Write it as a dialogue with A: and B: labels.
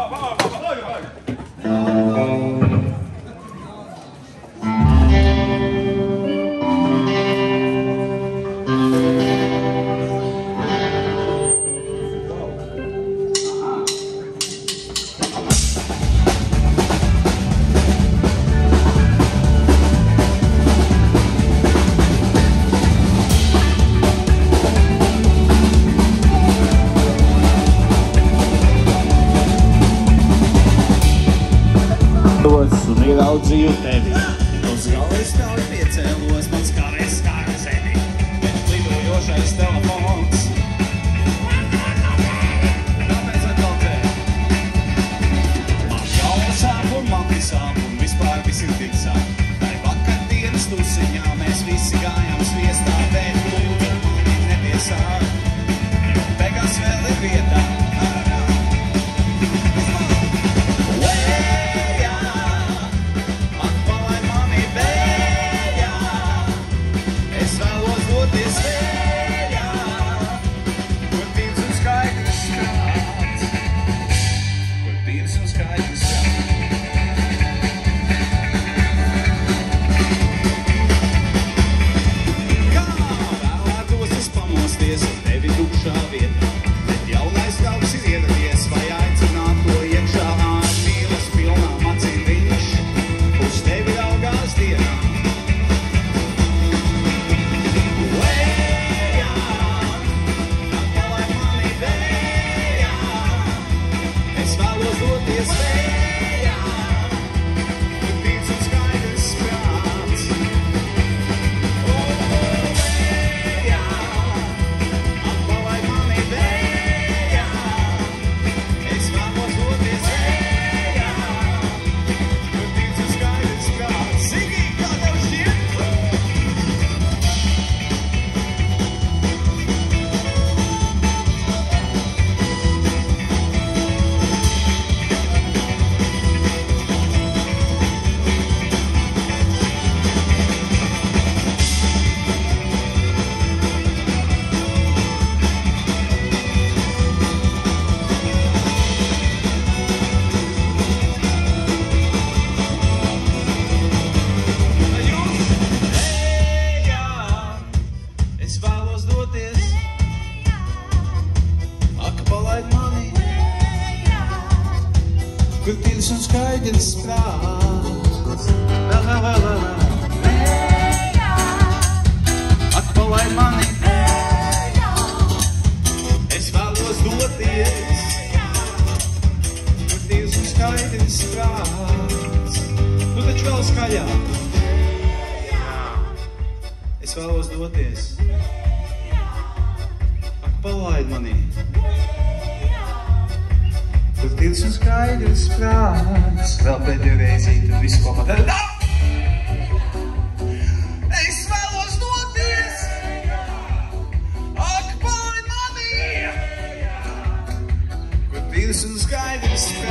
A: Bravo, bravo. Un ieraudzīju tevi.
B: Uz galvas strauji piecēlos, mans kādreiz skāra sevi. Lidojošais telefons. Vēlos doties tīrs un skaidrs prāts. Vēl, vēl, vēl, vēl, vēl. Ak, palaid mani, es vēlos doties, kur tīrs un skaidrs prāts. Nu taču vēl skaļāk. Es vēlos doties. Ak, palaid mani. Tur tīrs un skaidrs prāts. Vēl pēdējo reizi, tad visu kopā tad. Es vēlos doties. Ak, palaid mani. Kur tīrs un skaidrs prāts.